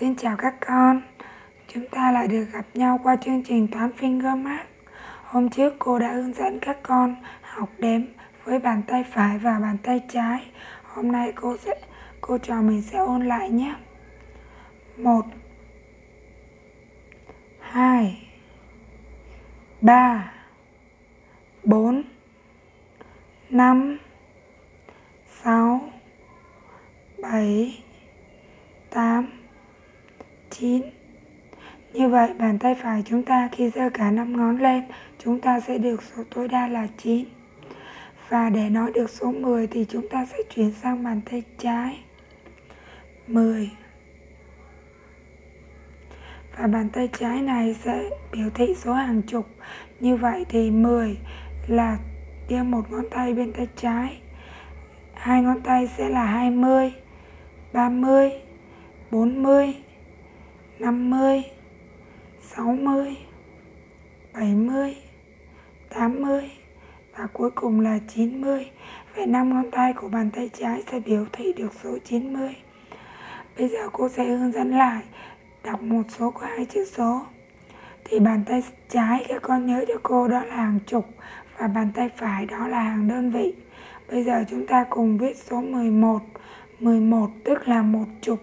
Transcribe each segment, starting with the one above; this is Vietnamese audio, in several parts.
Xin chào các con, chúng ta lại được gặp nhau qua chương trình toán finger mark. Hôm trước cô đã hướng dẫn các con học đếm với bàn tay phải và bàn tay trái. Hôm nay cô sẽ cô trò mình sẽ ôn lại nhé. một hai ba bốn năm sáu bảy tám 9 Như vậy, bàn tay phải chúng ta khi giơ cả năm ngón lên, chúng ta sẽ được số tối đa là 9 Và để nói được số 10 thì chúng ta sẽ chuyển sang bàn tay trái. 10 Và bàn tay trái này sẽ biểu thị số hàng chục. Như vậy thì 10 là đưa một ngón tay bên tay trái. Hai ngón tay sẽ là 20 30 40 50 60 70 80 và cuối cùng là 90 Vậy năm ngón tay của bàn tay trái sẽ biểu thị được số 90 Bây giờ cô sẽ hướng dẫn lại, đọc một số của hai chữ số thì bàn tay trái các con nhớ cho cô đó là hàng chục và bàn tay phải đó là hàng đơn vị. Bây giờ chúng ta cùng viết số 11. 11 tức là một chục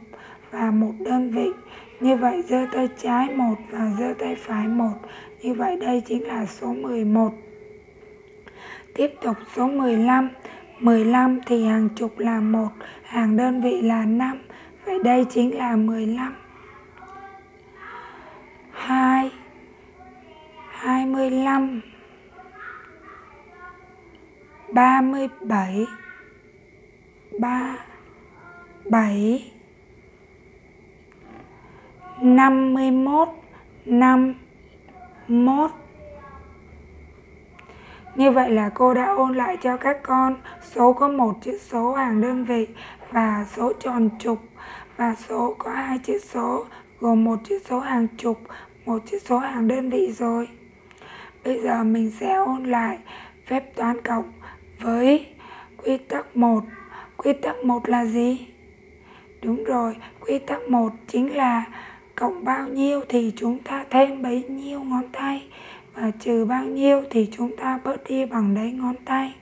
và một đơn vị. Như vậy giơ tay trái một và giơ tay phải một. Như vậy đây chính là số 11. Tiếp tục số 15. 15 thì hàng chục là 1, hàng đơn vị là 5. Vậy đây chính là 15. 2 25 37 3 7 51 5 1 Như vậy là cô đã ôn lại cho các con số có một chữ số hàng đơn vị và số tròn trục và số có hai chữ số gồm một chữ số hàng chục, một chữ số hàng đơn vị rồi. Bây giờ mình sẽ ôn lại phép toán cộng với quy tắc 1. Quy tắc 1 là gì? Đúng rồi, quy tắc 1 chính là cộng bao nhiêu thì chúng ta thêm bấy nhiêu ngón tay và trừ bao nhiêu thì chúng ta bớt đi bằng đấy ngón tay.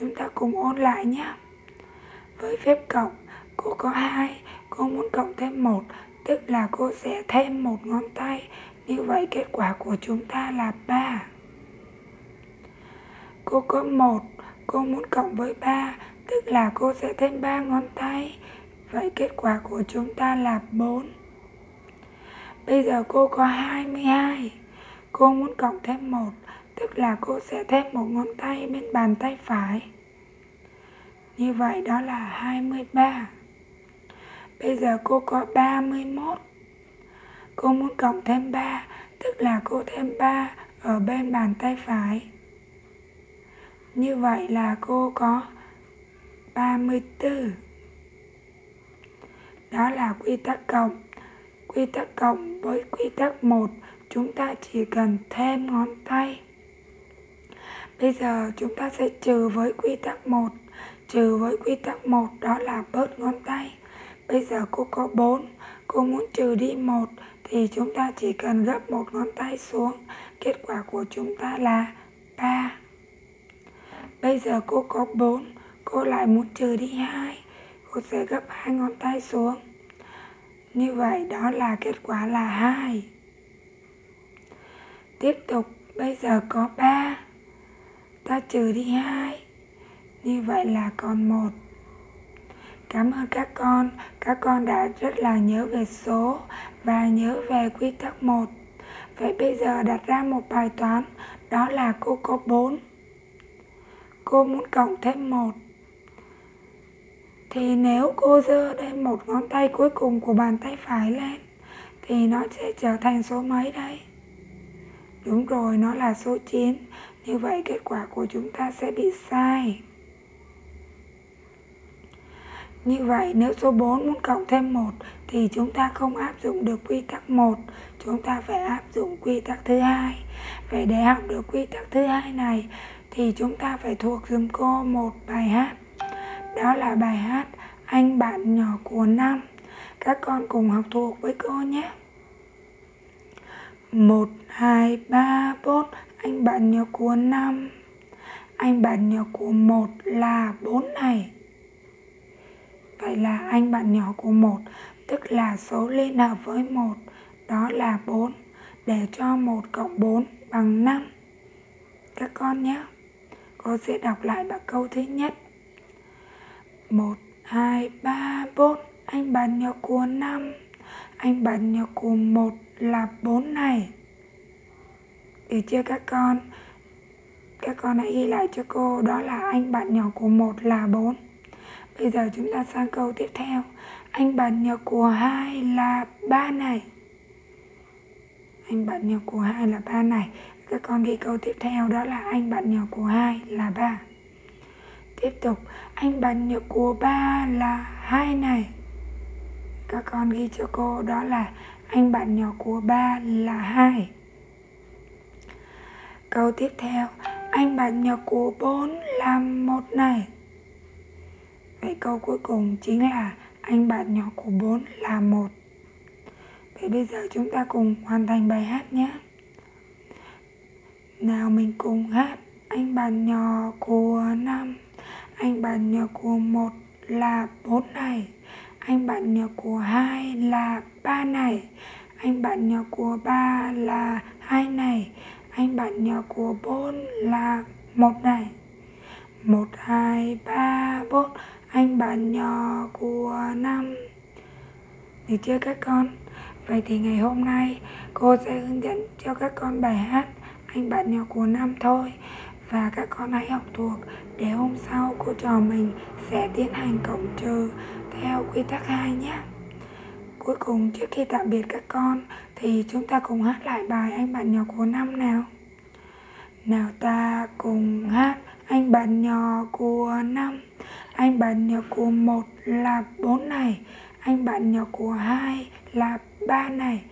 Chúng ta cùng ôn lại nhé. Với phép cộng, cô có hai, cô muốn cộng thêm một, tức là cô sẽ thêm một ngón tay. Như vậy kết quả của chúng ta là 3. Cô có một, cô muốn cộng với 3, tức là cô sẽ thêm 3 ngón tay. Vậy kết quả của chúng ta là 4. Bây giờ cô có 22. Cô muốn cộng thêm một, tức là cô sẽ thêm một ngón tay bên bàn tay phải. Như vậy đó là 23. Bây giờ cô có 31. Cô muốn cộng thêm 3, tức là cô thêm 3 ở bên bàn tay phải. Như vậy là cô có 34. Đó là quy tắc cộng quy tắc cộng với quy tắc 1 chúng ta chỉ cần thêm ngón tay. Bây giờ chúng ta sẽ trừ với quy tắc 1 trừ với quy tắc 1 đó là bớt ngón tay. Bây giờ cô có 4 cô muốn trừ đi một, thì chúng ta chỉ cần gấp một ngón tay xuống. Kết quả của chúng ta là 3 bây giờ cô có 4 cô lại muốn trừ đi hai. Cô sẽ gấp hai ngón tay xuống như vậy đó là kết quả là 2. Tiếp tục, bây giờ có 3. Ta trừ đi 2. Như vậy là còn 1. Cảm ơn các con, các con đã rất là nhớ về số và nhớ về quy tắc 1. Vậy bây giờ đặt ra một bài toán, đó là cô có 4. Cô muốn cộng thêm 1 thì nếu cô giơ lên một ngón tay cuối cùng của bàn tay phải lên thì nó sẽ trở thành số mấy đây? Đúng rồi, nó là số 9. Như vậy kết quả của chúng ta sẽ bị sai. Như vậy nếu số 4 muốn cộng thêm 1 thì chúng ta không áp dụng được quy tắc 1, chúng ta phải áp dụng quy tắc thứ hai. Vậy để học được quy tắc thứ hai này thì chúng ta phải thuộc dùm cô một bài hát đó là bài hát Anh bạn nhỏ của năm các con cùng học thuộc với cô nhé. Một, hai, ba, bốn. Anh bạn nhỏ của năm anh bạn nhỏ của một là bốn này. Vậy là anh bạn nhỏ của một, tức là số liên hợp với một, đó là 4 để cho 1 cộng 4 bằng 5 các con nhé. Cô sẽ đọc lại bài câu thứ nhất. 1 2 3 4 anh bạn nhỏ của 5 anh bạn nhỏ của 1 là 4 này. Được chưa các con? Các con hãy ghi lại cho cô, đó là anh bạn nhỏ của một là 4 bây giờ chúng ta sang câu tiếp theo. Anh bạn nhỏ của hai là ba này. Anh bạn nhỏ của hai là ba này. Các con ghi câu tiếp theo, đó là anh bạn nhỏ của hai là ba tiếp tục. Anh bạn nhỏ của ba là hai này. Các con ghi cho cô, đó là anh bạn nhỏ của ba là hai. Câu tiếp theo, anh bạn nhỏ của bốn là một này. Vậy câu cuối cùng chính là anh bạn nhỏ của bốn là một. Vậy bây giờ chúng ta cùng hoàn thành bài hát nhé. Nào mình cùng hát, Anh bạn nhỏ của bạn nhỏ của một là bốn này, Anh bạn nhỏ của hai là ba này, Anh bạn nhỏ của ba là hai này, Anh bạn nhỏ của bốn là một này. Một, hai, ba, bốn, Anh bạn nhỏ của năm. Được chưa các con? Vậy thì ngày hôm nay cô sẽ hướng dẫn cho các con bài hát, Anh bạn nhỏ của năm thôi. Và các con hãy học thuộc để hôm sau cô trò mình sẽ tiến hành cộng trừ theo quy tắc 2 nhé. Cuối cùng, trước khi tạm biệt các con, thì chúng ta cùng hát lại bài Anh bạn nhỏ của năm nào. Nào ta cùng hát anh bạn nhỏ của năm Anh bạn nhỏ của một là bốn này Anh bạn nhỏ của hai là ba này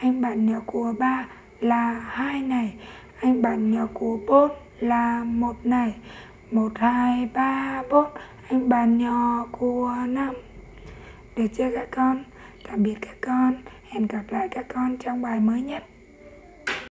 anh bạn nhỏ của ba là hai này anh bạn nhỏ của bốn là một này, một hai ba bốn anh bạn nhỏ của năm. Được chưa các con? Tạm biệt các con. Hẹn gặp lại các con trong bài mới nhất.